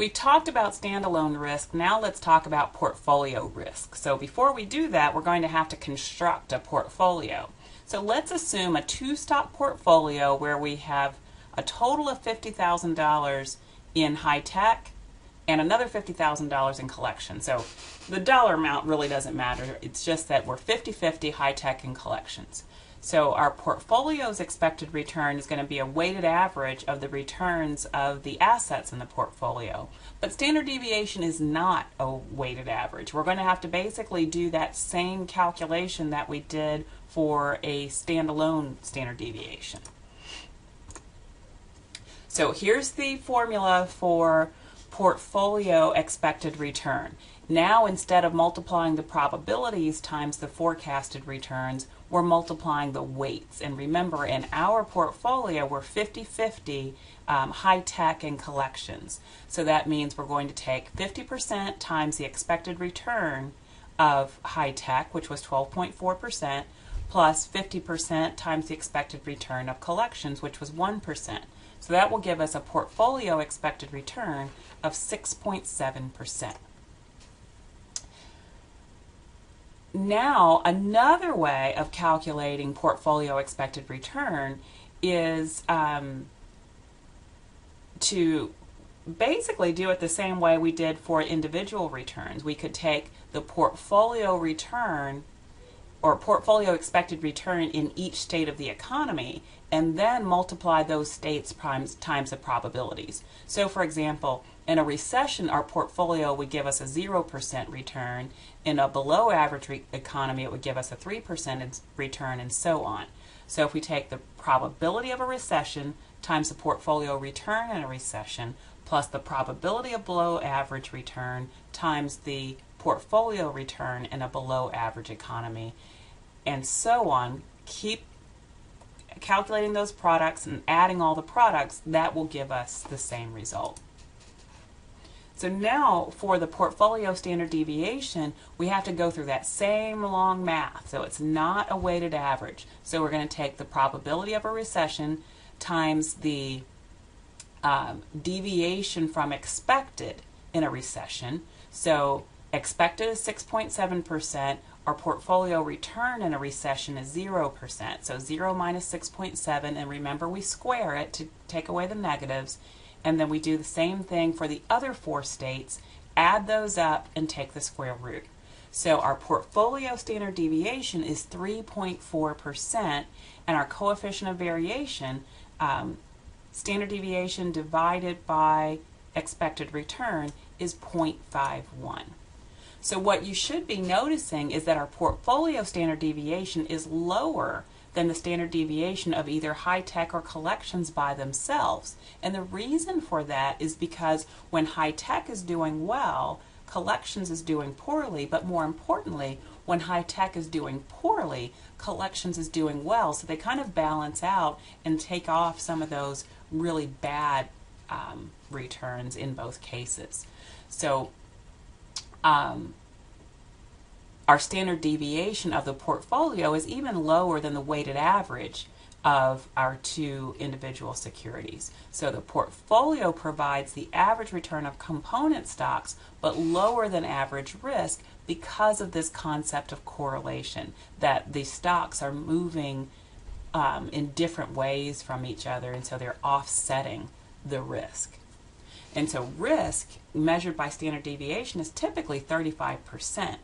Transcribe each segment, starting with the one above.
We've talked about standalone risk. Now let's talk about portfolio risk. So before we do that, we're going to have to construct a portfolio. So let's assume a two-stock portfolio where we have a total of $50,000 in high tech and another $50,000 in collection. So the dollar amount really doesn't matter. It's just that we're 50-50 high tech and collections. So our portfolio's expected return is going to be a weighted average of the returns of the assets in the portfolio. But standard deviation is not a weighted average. We're going to have to basically do that same calculation that we did for a standalone standard deviation. So here's the formula for portfolio expected return. Now instead of multiplying the probabilities times the forecasted returns, we're multiplying the weights. And remember, in our portfolio, we're 50-50 um, high-tech and collections. So that means we're going to take 50% times the expected return of high-tech, which was 12.4%, plus 50% times the expected return of collections, which was 1%. So that will give us a portfolio expected return of 6.7%. Now, another way of calculating portfolio expected return is um, to basically do it the same way we did for individual returns. We could take the portfolio return or portfolio expected return in each state of the economy and then multiply those states times, times the probabilities. So for example, in a recession, our portfolio would give us a 0% return. In a below average economy, it would give us a 3% return and so on. So if we take the probability of a recession times the portfolio return in a recession plus the probability of below average return times the portfolio return in a below average economy, and so on. Keep calculating those products and adding all the products, that will give us the same result. So now for the portfolio standard deviation, we have to go through that same long math. So it's not a weighted average. So we're going to take the probability of a recession times the um, deviation from expected in a recession. So expected is 6.7%. Our portfolio return in a recession is 0%. So 0 minus 6.7, and remember we square it to take away the negatives. And then we do the same thing for the other four states, add those up and take the square root. So our portfolio standard deviation is 3.4%, and our coefficient of variation, um, standard deviation divided by expected return, is 0.51. So what you should be noticing is that our portfolio standard deviation is lower than the standard deviation of either high tech or collections by themselves. And the reason for that is because when high tech is doing well, collections is doing poorly, but more importantly, when high tech is doing poorly, collections is doing well. So they kind of balance out and take off some of those really bad um, returns in both cases. So um, our standard deviation of the portfolio is even lower than the weighted average of our two individual securities. So the portfolio provides the average return of component stocks, but lower than average risk because of this concept of correlation, that the stocks are moving um, in different ways from each other, and so they're offsetting the risk. And so risk measured by standard deviation is typically 35%.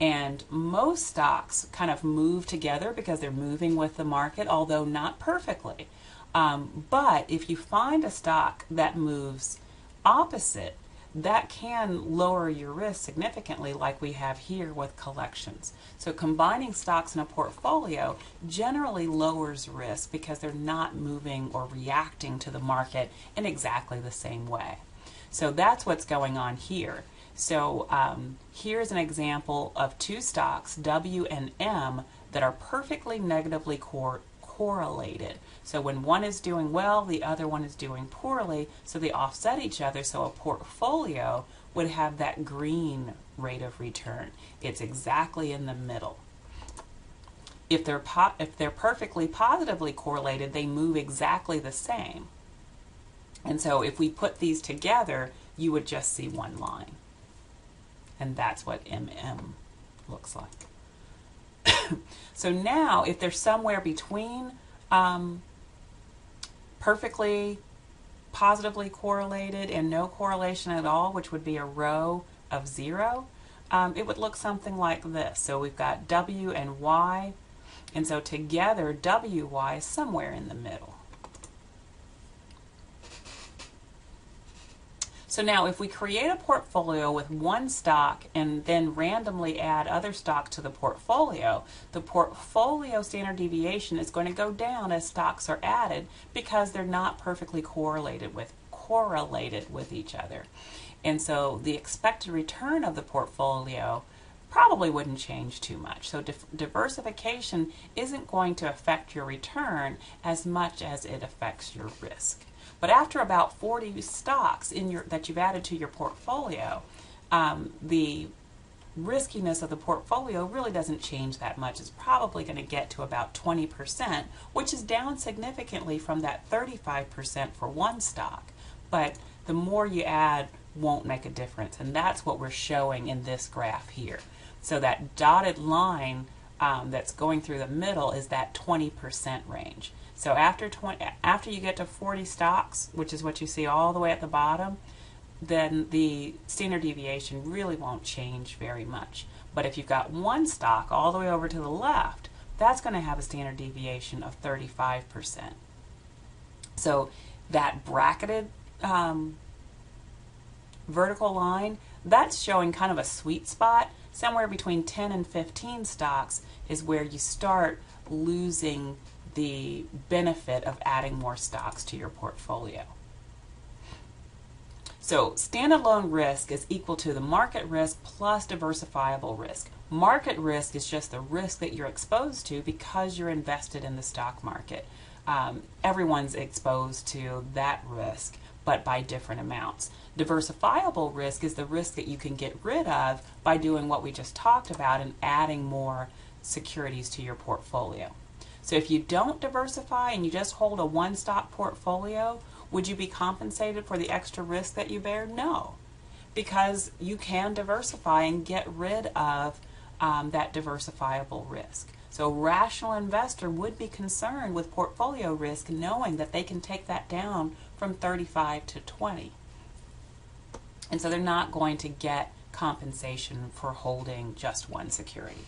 And most stocks kind of move together because they're moving with the market, although not perfectly. Um, but if you find a stock that moves opposite, that can lower your risk significantly like we have here with collections. So combining stocks in a portfolio generally lowers risk because they're not moving or reacting to the market in exactly the same way. So that's what's going on here. So um, here's an example of two stocks, W and M, that are perfectly negatively cor correlated. So when one is doing well, the other one is doing poorly, so they offset each other. So a portfolio would have that green rate of return. It's exactly in the middle. If they're, if they're perfectly positively correlated, they move exactly the same. And so if we put these together, you would just see one line. And that's what MM looks like. so now, if they're somewhere between um, perfectly positively correlated and no correlation at all, which would be a rho of zero, um, it would look something like this. So we've got W and Y, and so together WY is somewhere in the middle. So now if we create a portfolio with one stock and then randomly add other stock to the portfolio, the portfolio standard deviation is going to go down as stocks are added because they're not perfectly correlated with correlated with each other. And so the expected return of the portfolio probably wouldn't change too much. So diversification isn't going to affect your return as much as it affects your risk. But after about 40 stocks in your that you've added to your portfolio, um, the riskiness of the portfolio really doesn't change that much. It's probably going to get to about 20%, which is down significantly from that 35% for one stock. But the more you add won't make a difference, and that's what we're showing in this graph here. So that dotted line um, that's going through the middle is that 20% range. So after 20, after you get to 40 stocks, which is what you see all the way at the bottom, then the standard deviation really won't change very much. But if you've got one stock all the way over to the left, that's going to have a standard deviation of 35%. So that bracketed um, vertical line, that's showing kind of a sweet spot. Somewhere between 10 and 15 stocks is where you start losing the benefit of adding more stocks to your portfolio. So standalone risk is equal to the market risk plus diversifiable risk. Market risk is just the risk that you're exposed to because you're invested in the stock market. Um, everyone's exposed to that risk, but by different amounts. Diversifiable risk is the risk that you can get rid of by doing what we just talked about and adding more securities to your portfolio. So if you don't diversify and you just hold a one stock portfolio, would you be compensated for the extra risk that you bear? No, because you can diversify and get rid of um, that diversifiable risk. So a rational investor would be concerned with portfolio risk knowing that they can take that down from 35 to 20. And so they're not going to get compensation for holding just one security.